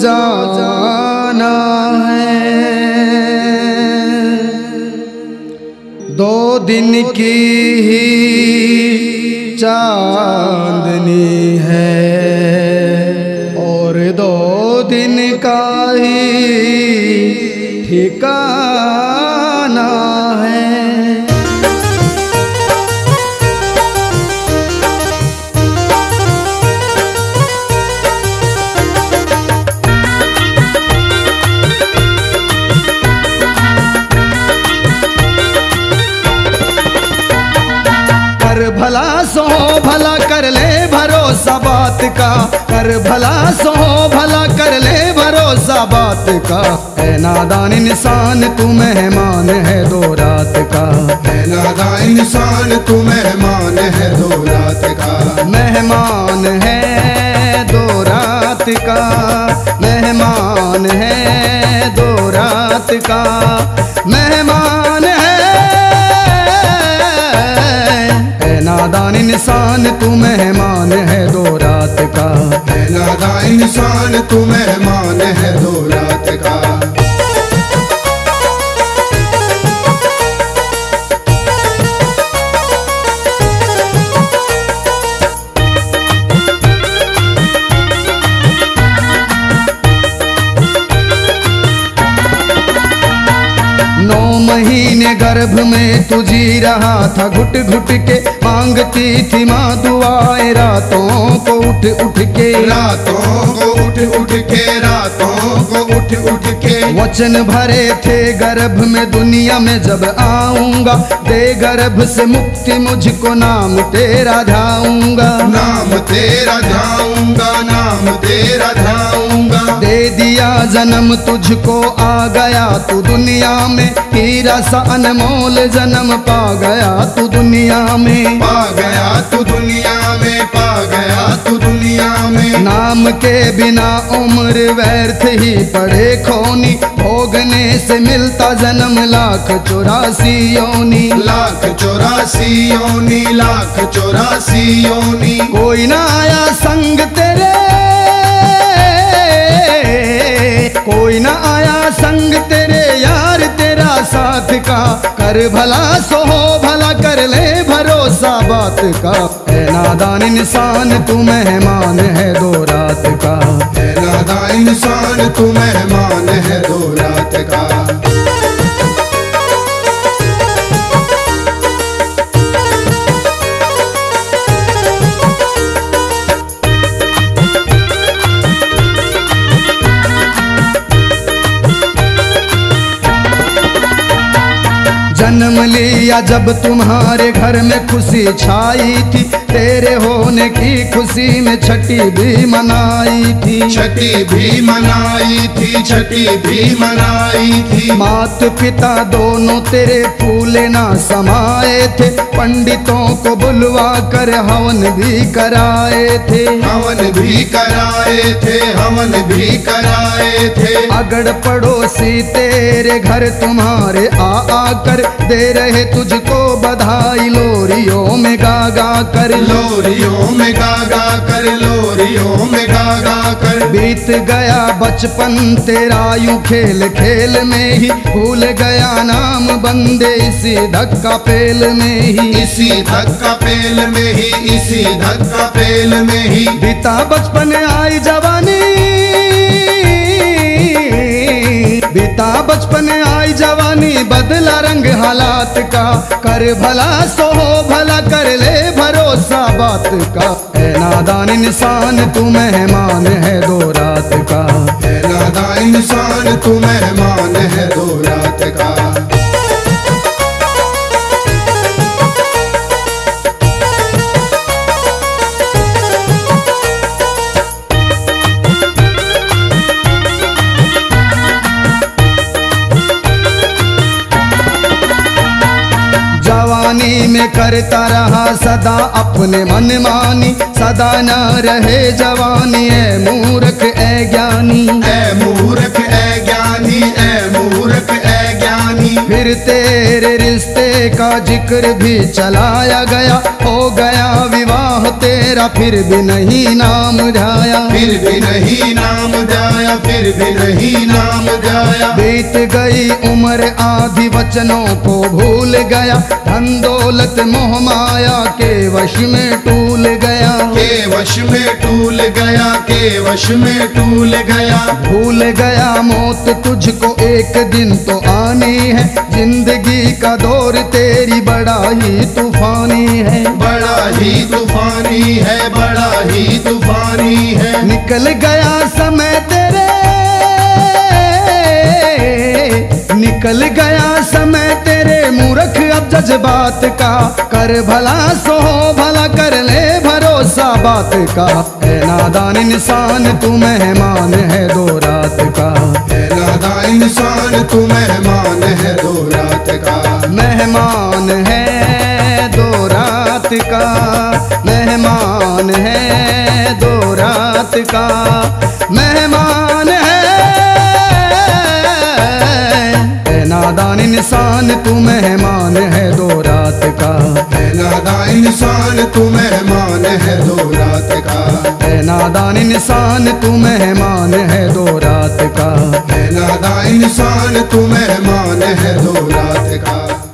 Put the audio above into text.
जाना है। दो दिन की ही चांदनी है और दो दिन का ही ठिकाना सो भला कर ले भरोसा बात का। कर भला सो भला कर ले भरोसा बात का। है नादान इंसान तू मेहमान है दो रात का। है नादा इंसान तू मेहमान है दो रात का। मेहमान है दो रात का। मेहमान है दो रात का। इंसान तू मेहमान है दो रात का। नौ महीने गर्भ में तू जी रहा था घुट घुट के मांगती थी माँ दुआएँ रातों को उठ उठ के। रातों को उठ उठ के रातों को उठ उठ के। वचन भरे थे गर्भ में दुनिया में जब आऊँगा दे गर्भ से मुक्ति मुझको नाम तेरा जाऊँगा नाम तेरा जाऊँगा नाम तेरा जाऊँगा दे दिया जन्म तुझको आ गया तू दुनिया में। हीरा सा अनमोल जन्म पा गया तू दुनिया में। पा गया तू दुनिया में पा गया तू दुनिया में। नाम के बिना उम्र व्यर्थ ही पड़े खोनी। भोगने से मिलता जन्म लाख चौरासी योनी। लाख चौरासी योनी लाख चौरासी योनी। कोई ना आया संग तेरे। कोई ना आया संग तेरे यार, तेरा साथ का। कर भला सो हो, भला कर ले भरोसा बात का। है नादान इंसान, तू मेहमान है दो रात का। है नादान इंसान, तू जन्म लिया जब तुम्हारे घर में खुशी छाई थी तेरे होने की खुशी में छठी भी मनाई थी। छठी भी मनाई थी छठी भी मनाई थी। मात पिता दोनों तेरे फूले ना समाए थे पंडितों को बुलवा कर हवन भी कराए थे। हवन भी कराए थे हवन भी कराए थे। अगड़ पड़ोसी तेरे घर तुम्हारे आ आकर दे रहे तुझको बधाई लोरियों में गा गा कर। लोरियों में गा गा कर लोरियों में गा गा कर। बीत गया बचपन तेरा यूँ खेल खेल में ही। भूल गया नाम बंदे इसी धक्का पेल में ही। इसी धक्का पेल में ही इसी धक्का पेल में ही। बीता बचपन आई जवानी। बीता बचपन जवानी बदला रंग हालात का। कर भला, सो हो भला, कर ले भरोसा बात का। है नादान इंसान, तू मेहमान है दो रात का। है नादान इंसान, तू मेहमान है करता रहा सदा अपने मन मानी सदा न रहे जवानी ए मूर्ख ए ज्ञानी। ए मूर्ख ए ज्ञानी ए मूर्ख ए ज्ञानी। फिर तेरे रिश्ते का ज़िक्र भी चलाया गया हो गया विवाह तेरा फिर भी नहीं नाम ध्याया। फिर भी नहीं नाम फिर भी नहीं नाम जाया बीत गई उम्र आधी वचनों को भूल गया। धन दौलत मोह माया के वश में टूल गया। के वश में टूल गया के वश में टूल गया। भूल गया मौत तुझको एक दिन तो आनी है। ज़िंदगी का दौर तेरी बड़ा ही तूफानी है। बड़ा ही तूफानी है बड़ा ही तूफानी है। निकल गया समय तेरे निकल गया समय तेरे मूर्ख अब जज्बात का। कर भला सो भला कर ले भरोसा बात का। है नादान इंसान तू मेहमान है दो रात का। है नादा इंसान तू मेहमान है दो रात का। मेहमान है दो रात का। मेहमान है दो रात का। मेहमान है इंसान तू मेहमान है दो रात का। है नादा इंसान तू मेहमान है दो रात का। है नादान इंसान तू मेहमान है दो रात का। है नादा इंसान तू मेहमान है दो रात का।